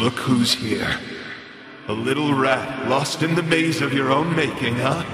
Look who's here. A little rat lost in the maze of your own making, huh?